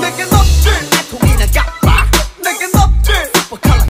Make it